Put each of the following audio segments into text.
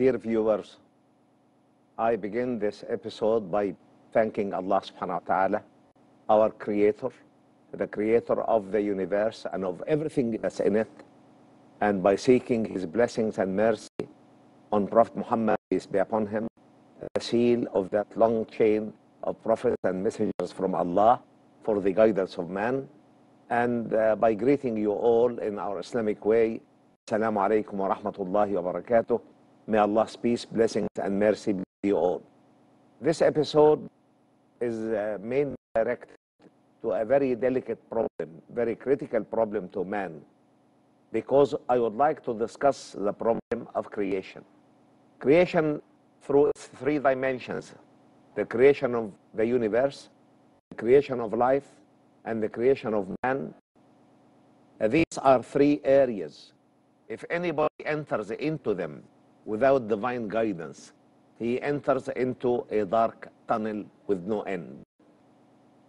Dear viewers, I begin this episode by thanking Allah subhanahu wa ta'ala, our creator, the creator of the universe and of everything that's in it, and by seeking his blessings and mercy on Prophet Muhammad, peace be upon him, the seal of that long chain of prophets and messengers from Allah for the guidance of man. And uh, by greeting you all in our Islamic way, Assalamu alaikum wa rahmatullahi wa barakatuh. May Allah's peace, blessings, and mercy be you all. This episode is uh, mainly directed to a very delicate problem, very critical problem to man, because I would like to discuss the problem of creation. Creation through its three dimensions the creation of the universe, the creation of life, and the creation of man. These are three areas. If anybody enters into them without divine guidance, he enters into a dark tunnel with no end.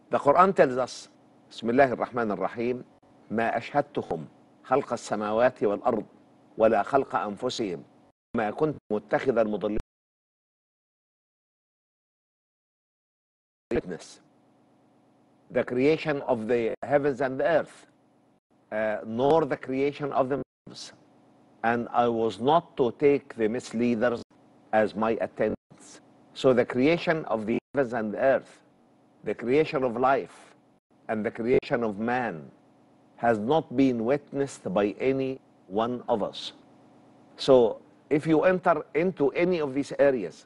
The Quran tells us, بسم الله الرحمن الرحيم, ما أشهدتهم خلق السماوات والأرض ولا خلق أنفسهم ما كنت متخذ المضلين witness the creation of the heavens and the earth, uh, nor the creation of themselves. And I was not to take the misleaders as my attendants. So the creation of the heavens and earth, the creation of life, and the creation of man has not been witnessed by any one of us. So if you enter into any of these areas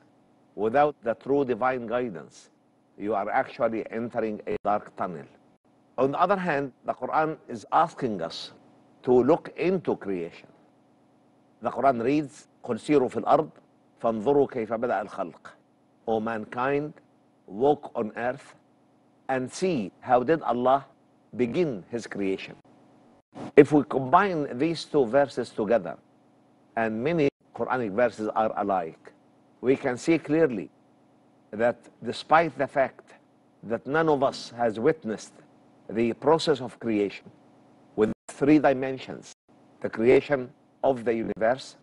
without the true divine guidance, you are actually entering a dark tunnel. On the other hand, the Quran is asking us to look into creation. The Quran reads, قل سيروا في الأرض فانظروا كيف بدأ الخلق. O mankind, walk on earth and see how did Allah begin his creation. If we combine these two verses together, and many Quranic verses are alike, we can see clearly that despite the fact that none of us has witnessed the process of creation with three dimensions the creation of the universe,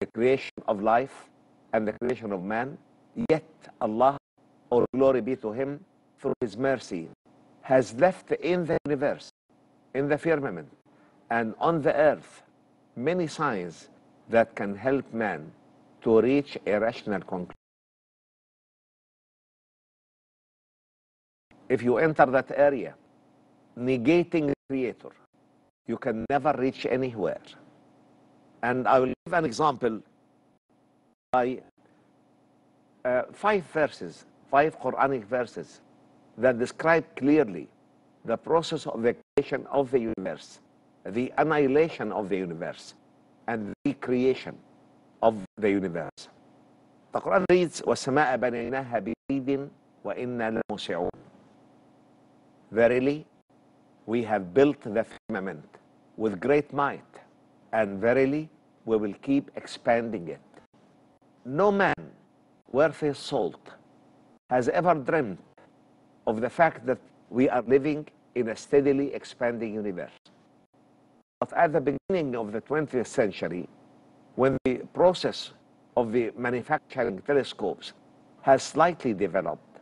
the creation of life, and the creation of man, yet Allah, all glory be to Him, through His mercy, has left in the universe, in the firmament, and on the earth many signs that can help man to reach a rational conclusion. if you enter that area negating the creator you can never reach anywhere and i will give an example by uh, five verses five quranic verses that describe clearly the process of the creation of the universe the annihilation of the universe and the creation of the universe the quran reads والسماء بنيناها بأيد وإنا لموسعون Verily, we have built the firmament with great might, and verily, we will keep expanding it. No man worth his salt has ever dreamt of the fact that we are living in a steadily expanding universe. But at the beginning of the 20th century, when the process of the manufacturing telescopes has slightly developed,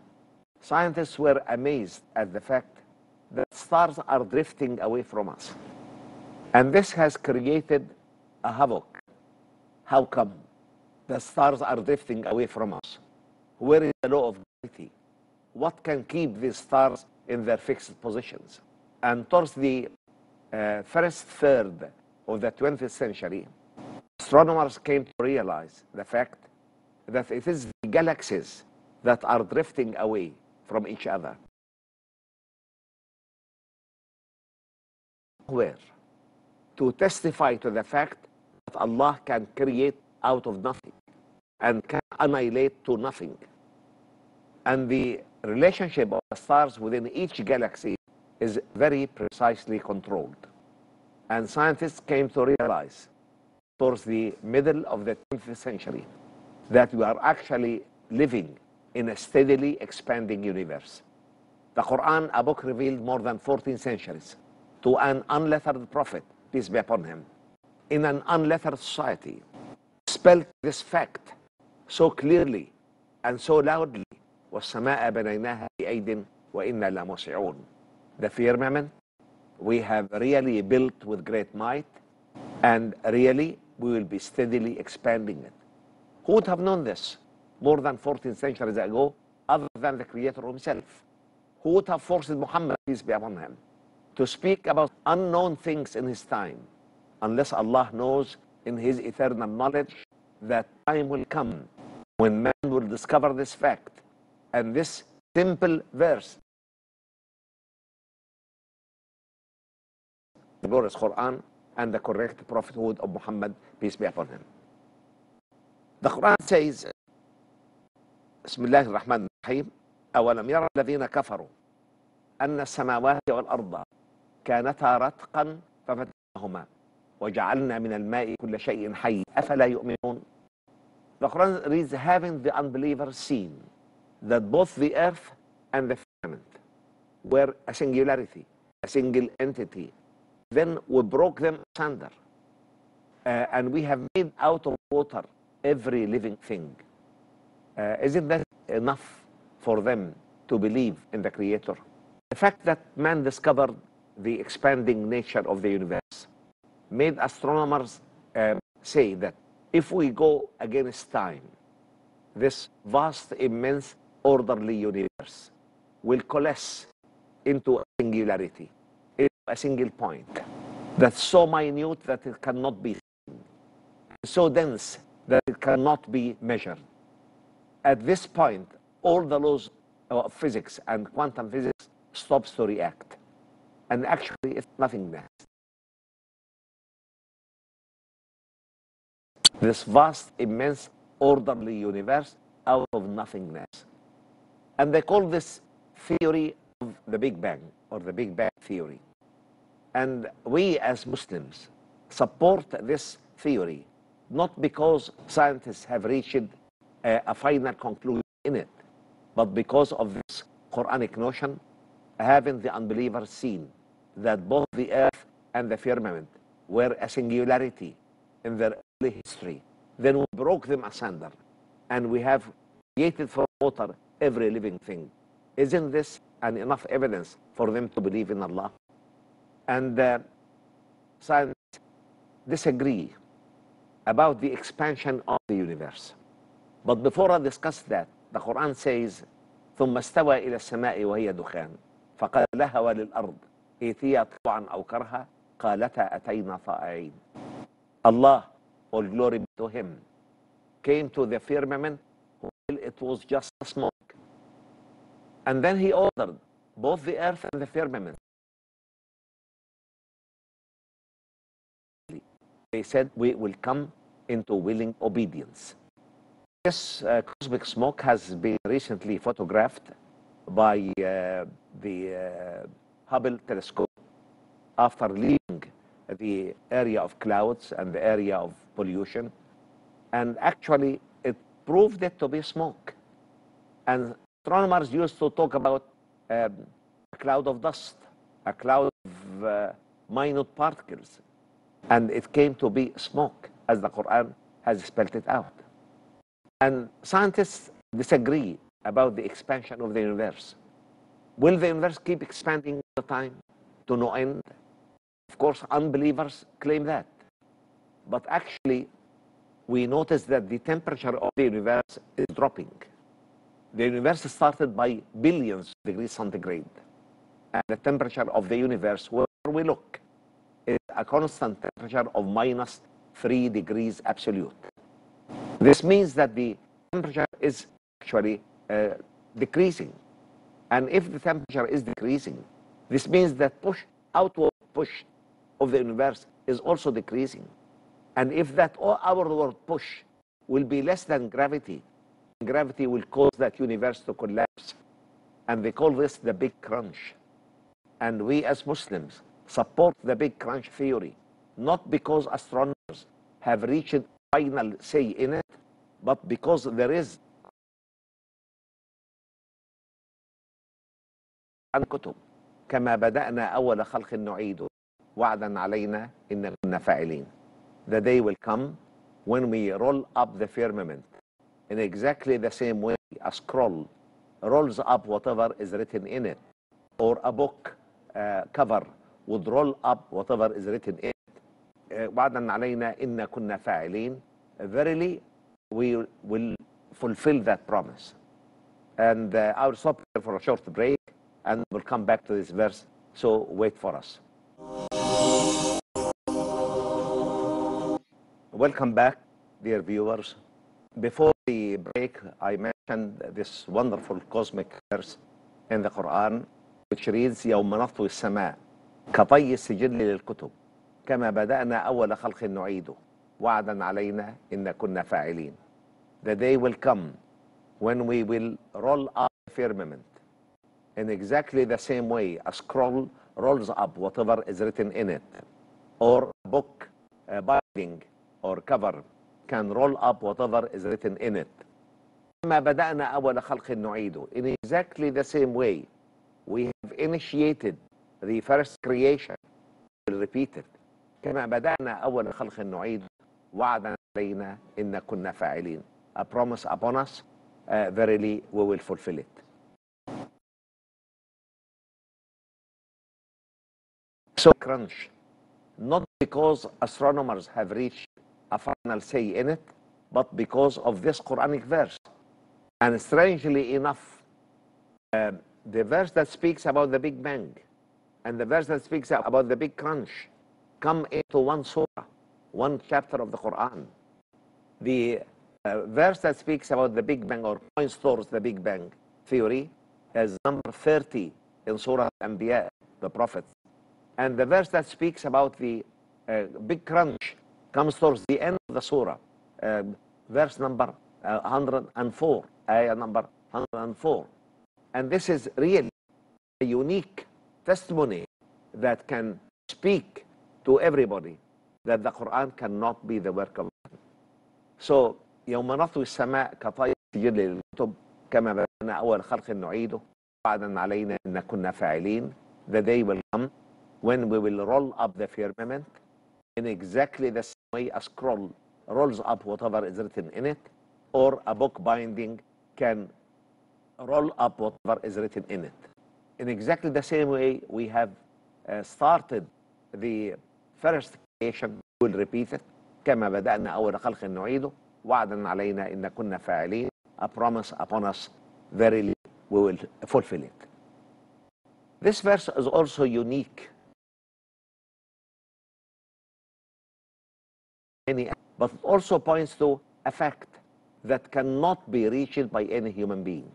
scientists were amazed at the fact that stars are drifting away from us. And this has created a havoc. How come the stars are drifting away from us? Where is the law of gravity? What can keep these stars in their fixed positions? And towards the uh, first third of the 20th century, astronomers came to realize the fact that it is the galaxies that are drifting away from each other. Where? To testify to the fact that Allah can create out of nothing and can annihilate to nothing. And the relationship of the stars within each galaxy is very precisely controlled. And scientists came to realize towards the middle of the 20th century that we are actually living in a steadily expanding universe. The Quran, a book revealed more than 14 centuries to an unlettered prophet, peace be upon him, in an unlettered society, spelled this fact so clearly and so loudly والسماء بنيناها بأيد وإنا لموسعون the firmament we have really built with great might and really we will be steadily expanding it who would have known this more than 14 centuries ago other than the creator himself who would have forced Muhammad peace be upon him to speak about unknown things in his time unless Allah knows in his eternal knowledge that time will come when man will discover this fact and this simple verse the glorious Quran and the correct prophethood of Muhammad peace be upon him the Quran says بسم الله الرحمن الرحيم أولم يرى الذين كفروا أن السماوات والأرض كانتا رتقا ففتحناهما وجعلنا من الماء كل شيء حي أفلا يؤمنون The Quran reads having the unbelievers seen that both the earth and the firmament were a singularity, a single entity. Then we broke them asunder. Uh, and we have made out of water every living thing. Uh, isn't that enough for them to believe in the Creator? The fact that man discovered the expanding nature of the universe made astronomers uh, say that if we go against time, this vast, immense, orderly universe will coalesce into a singularity, into a single point that's so minute that it cannot be seen, so dense that it cannot be measured. At this point, all the laws of physics and quantum physics stops to react. And actually, it's nothingness. This vast, immense, orderly universe out of nothingness. And they call this theory of the Big Bang or the Big Bang theory. And we as Muslims support this theory not because scientists have reached a, a final conclusion in it, but because of this Quranic notion, having the unbelievers seen that both the earth and the firmament were a singularity in their early history. Then we broke them asunder, and we have created from water every living thing. Isn't this an enough evidence for them to believe in Allah? And uh, scientists disagree about the expansion of the universe. But before I discuss that, the Quran says, ثم استوى إلى السماء وهي دخان فقال لها وللأرض ائتيا طوعا أو كرها قالتا أتينا طائعين Allah, all glory be to him, came to the firmament while it was just smoke. And then he ordered both the earth and the firmament. They said, we will come into willing obedience. This uh, cosmic smoke has been recently photographed by uh, the uh, Hubble telescope after leaving the area of clouds and the area of pollution. And actually, it proved it to be smoke. And astronomers used to talk about um, a cloud of dust, a cloud of uh, minute particles. And it came to be smoke, as the Quran has spelled it out. And scientists disagree about the expansion of the universe. Will the universe keep expanding all the time to no end? Of course, unbelievers claim that. But actually, we notice that the temperature of the universe is dropping. The universe started by billions of degrees centigrade. And the temperature of the universe, where we look, is a constant temperature of minus 3 degrees absolute. This means that the temperature is actually uh, decreasing. And if the temperature is decreasing, this means that push, outward push of the universe is also decreasing. And if that outward push will be less than gravity, gravity will cause that universe to collapse. And they call this the big crunch. And we as Muslims support the big crunch theory, not because astronomers have reached final say in it, but because there is عن كتب كما بدأنا أول خلق نعيده وعدا علينا إن كنا فاعلين The day will come when we roll up the firmament in exactly the same way a scroll rolls up whatever is written in it, or a book uh, cover would roll up whatever is written in it. Uh, وعدا علينا إن كنا فاعلين. Verily, we will fulfill that promise. And uh, I'll stop here for a short break and we'll come back to this verse. So wait for us. Welcome back, dear viewers. Before the break, I mentioned this wonderful cosmic verse in the Quran, which reads, يوم نطوي السماء كطي السجل للكتب كما بدأنا أول خلق نعيده وعدا علينا إن كنا فاعلين. The day will come when we will roll up the firmament in exactly the same way a scroll rolls up whatever is written in it, or a book uh, binding or cover can roll up whatever is written in it. كما بدأنا أول خلق نعيده. In exactly the same way, we have initiated the first creation. We'll repeat it. كما بدأنا أول خلق نعيده وعدا علينا إن كنا فاعلين. A promise upon us, uh, verily we will fulfill it. So crunch, not because astronomers have reached a final say in it, but because of this Quranic verse. And strangely enough, uh, the verse that speaks about the Big Bang and the verse that speaks about the Big Crunch come into one surah, one chapter of the Quran. The uh, verse that speaks about the Big Bang or points towards the Big Bang theory is number 30 in Surah Al-Anbiya, the prophets. And the verse that speaks about the uh, Big Crunch comes towards the end of the surah, uh, verse number uh, 104, ayah number 104. And this is really a unique testimony that can speak to everybody that the Quran cannot be the work of man. So يوم نطوي السماء كطي السجل للكتب كما بدأنا أول خلق نعيده وعدا علينا إن كنا فاعلين the day will come when we will roll up the firmament in exactly the same way a scroll rolls up whatever is written in it, or a book binding can roll up whatever is written in it. In exactly the same way, we have uh, started the first creation, we'll repeat it, كما بدأنا أول خلق نعيده وعدا علينا إن كنا فاعلين a promise upon us verily we will fulfill it. This verse is also unique any, but also points to a fact that cannot be reached by any human being.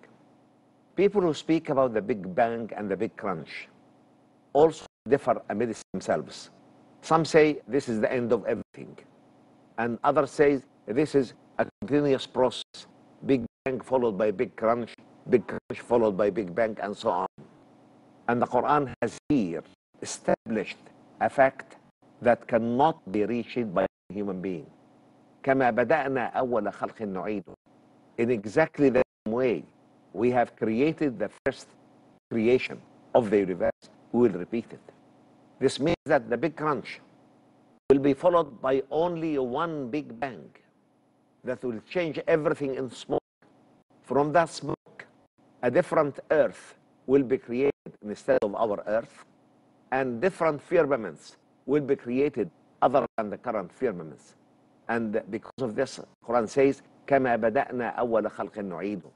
People who speak about the Big Bang and the Big Crunch also differ amidst themselves. Some say this is the end of everything, and others say this is a continuous process. Big Bang followed by Big Crunch, Big Crunch followed by Big Bang, and so on. And the Quran has here established a fact that cannot be reached by human being. كما بدأنا أول خلق نعيده. In exactly the same way, we have created the first creation of the universe. We will repeat it. This means that the Big Crunch will be followed by only one Big Bang that will change everything in smoke. From that smoke, a different earth will be created instead of our earth, and different firmaments will be created other than the current firmaments. And because of this, Quran says, كما بدأنا أول خلق نعيده.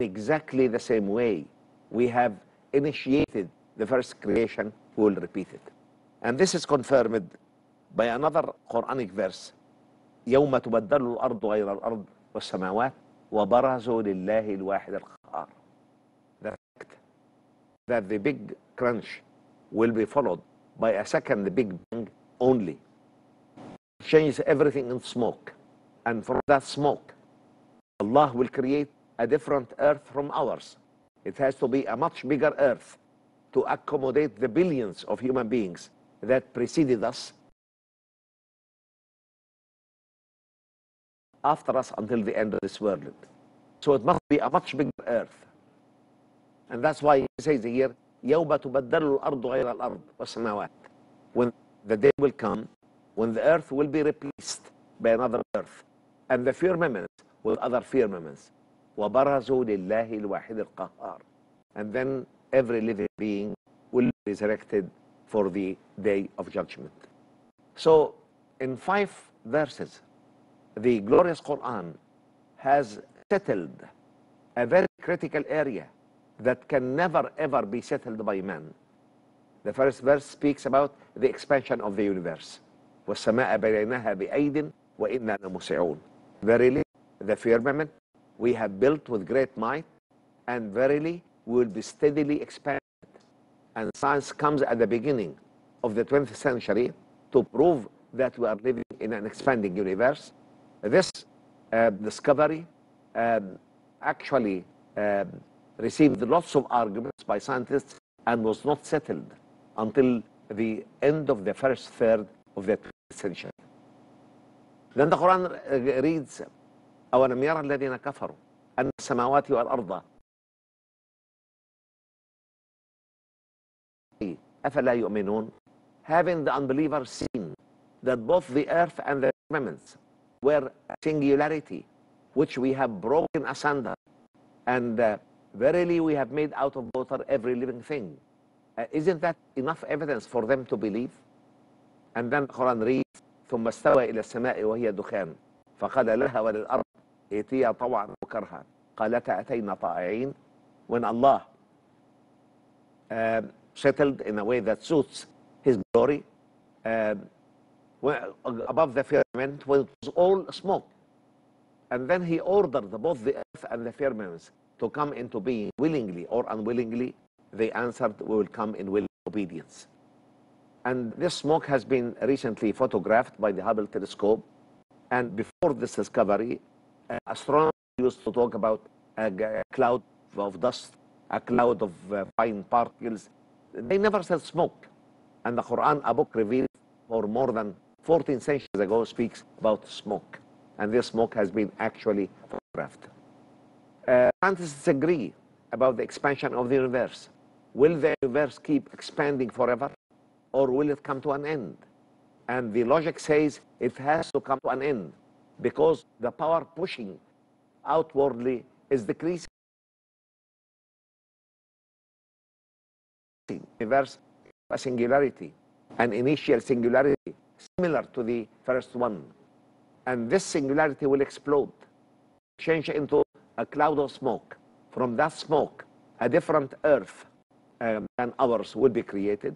Exactly the same way we have initiated the first creation, we will repeat it. And this is confirmed by another Quranic verse. يوم تبدل الأرض غير الأرض والسماوات وبرزوا لله الواحد القهار. The fact that the big crunch will be followed by a second big bang only changes everything in smoke. And from that smoke, Allah will create a different earth from ours. It has to be a much bigger earth to accommodate the billions of human beings that preceded us after us until the end of this world. So it must be a much bigger earth. And that's why he says here, يوم تبدل الأرض غير الأرض والسماوات. When the day will come when the earth will be replaced by another earth and the firmament with other firmaments. وَبَرَزُوا لِلَّهِ الْوَاحِدِ الْقَهَّارِ And then every living being will be resurrected for the day of judgment. So in five verses, the glorious Quran has settled a very critical area that can never ever be settled by man. The first verse speaks about the expansion of the universe. وَالسَّمَاءَ بَنَيْنَاهَا بِأَيْدٍ وَإِنَّا لَمُوسِعُونَ Verily, the firmament we have built with great might, and verily we will be steadily expanded. And science comes at the beginning of the 20th century to prove that we are living in an expanding universe. This uh, discovery um, actually um, received lots of arguments by scientists and was not settled until the end of the first third of the 20th century. Then the Quran uh, reads, أولم يرى الذين كفروا أن السماوات والأرض أفلا يؤمنون Having the unbelievers seen that both the earth and the firmaments were singularity, which we have broken asunder, and uh, verily we have made out of water every living thing. Uh, isn't that enough evidence for them to believe? And then the Quran reads, ثم استوى إلى السماء وهي دخان فقال لها وللأرض ائتيا طوعا وكرها قالتا أتينا طائعين when Allah uh, settled in a way that suits his glory uh, above the firmament when it was all smoke and then he ordered both the earth and the firmaments to come into being willingly or unwillingly they answered we will come in willing obedience and this smoke has been recently photographed by the Hubble telescope and before this discovery uh, astronomers used to talk about a, cloud of dust, a cloud of uh, fine particles. They never said smoke. And the Quran, a book revealed for more than 14 centuries ago, speaks about smoke. And this smoke has been actually photographed. Uh, scientists agree about the expansion of the universe. Will the universe keep expanding forever? Or will it come to an end? And the logic says it has to come to an end because the power pushing outwardly is decreasing. Universe, a singularity, an initial singularity similar to the first one. And this singularity will explode, change into a cloud of smoke. From that smoke, a different earth um, than ours will be created.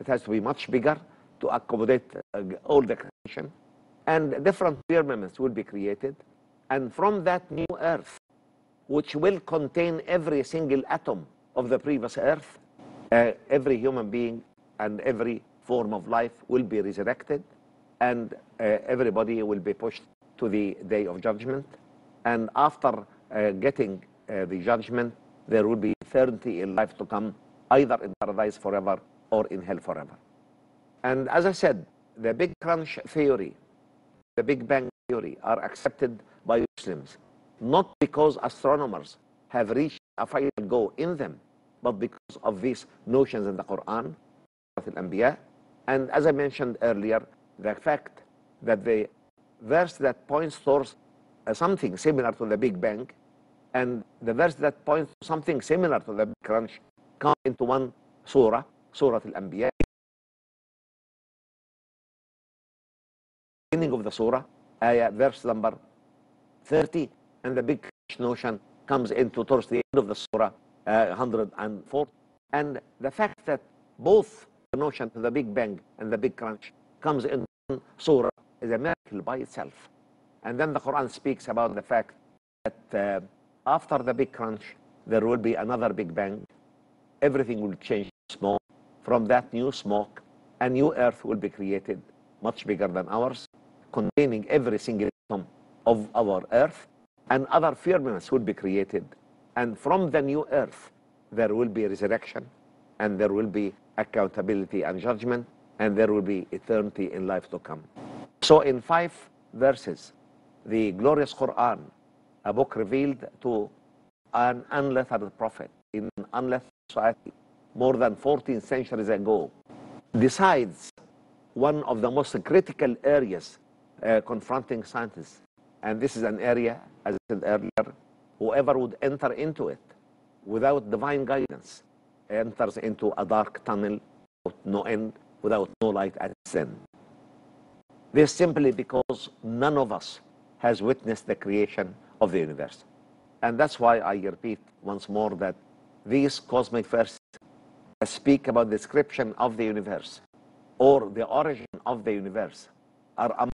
It has to be much bigger to accommodate uh, all the creation. And different firmaments will be created. And from that new earth, which will contain every single atom of the previous earth, uh, every human being and every form of life will be resurrected, and uh, everybody will be pushed to the day of judgment. And after uh, getting uh, the judgment, there will be eternity in life to come, either in paradise forever or in hell forever. And as I said, the Big Crunch theory, the Big Bang theory are accepted by Muslims, not because astronomers have reached a final goal in them, but because of these notions in the Quran, al-Anbiya, and as I mentioned earlier, the fact that the verse that points towards uh, something similar to the Big Bang and the verse that points to something similar to the Big Crunch come into one surah, Surah Al-Anbiya. Beginning of the surah, ayah, verse number 30, and the Big notion comes into towards the end of the surah, uh, 104. And the fact that both the notion of the Big Bang and the Big Crunch comes in surah is a miracle by itself. And then the Quran speaks about the fact that uh, after the Big Crunch, there will be another Big Bang. Everything will change smoke. From that new smoke, a new earth will be created, much bigger than ours, containing every single atom of our earth, and other firmaments will be created. And from the new earth, there will be resurrection, and there will be accountability and judgment, and there will be eternity in life to come. So in five verses, the glorious Quran, a book revealed to an unlettered prophet in an unlettered society more than 14 centuries ago, decides one of the most critical areas uh, confronting scientists, And this is an area, as I said earlier, whoever would enter into it without divine guidance enters into a dark tunnel without no end, without no light at its end. This simply because none of us has witnessed the creation of the universe. And that's why I repeat once more that these cosmic verses speak about the description of the universe or the origin of the universe are among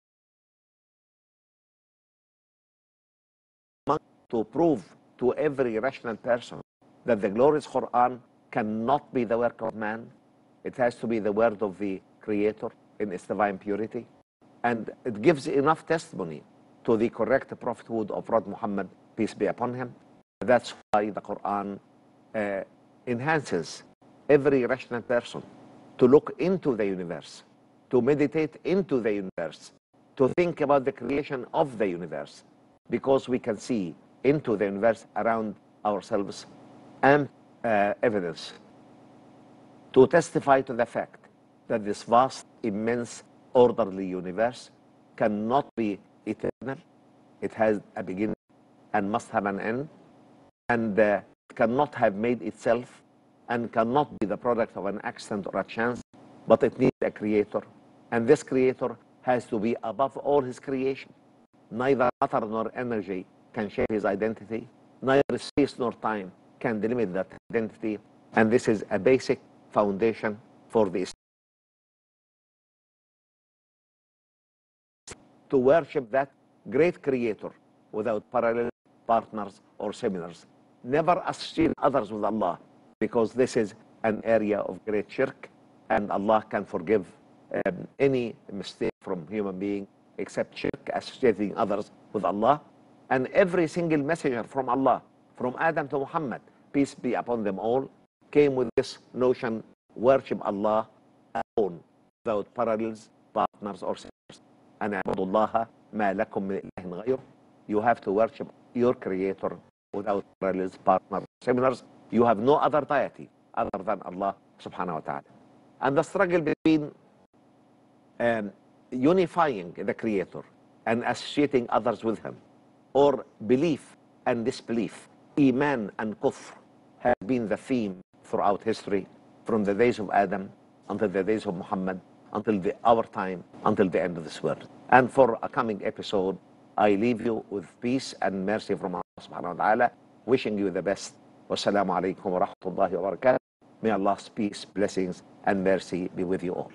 to prove to every rational person that the glorious Quran cannot be the work of man. It has to be the word of the Creator in its divine purity. And it gives enough testimony to the correct prophethood of Prophet Muhammad, peace be upon him. That's why the Quran uh, enhances every rational person to look into the universe, to meditate into the universe, to think about the creation of the universe, because we can see into the universe around ourselves and uh, evidence to testify to the fact that this vast, immense, orderly universe cannot be eternal. It has a beginning and must have an end, and uh, cannot have made itself and cannot be the product of an accident or a chance, but it needs a creator. And this creator has to be above all his creation. Neither matter nor energy can shape his identity, neither space nor time can delimit that identity. And this is a basic foundation for this. to worship that great creator without parallel partners or seminars. Never associate others with Allah because this is an area of great shirk and Allah can forgive um, any mistake from human being except shirk associating others with Allah. And every single messenger from Allah from Adam to Muhammad peace be upon them all came with this notion worship Allah alone without parallels partners or sisters. And Allah may lakum min ilahin you have to worship your creator without parallels partners or you have no other deity other than Allah subhanahu wa ta'ala. And the struggle between um, unifying the Creator and associating others with Him, or belief and disbelief, Iman and Kufr, has been the theme throughout history, from the days of Adam until the days of Muhammad, until the, our time, until the end of this world. And for a coming episode, I leave you with peace and mercy from Allah subhanahu wa ta'ala, wishing you the best Wassalamu alaikum wa rahmatullahi wa barakatuh. May Allah's peace, blessings, and mercy be with you all.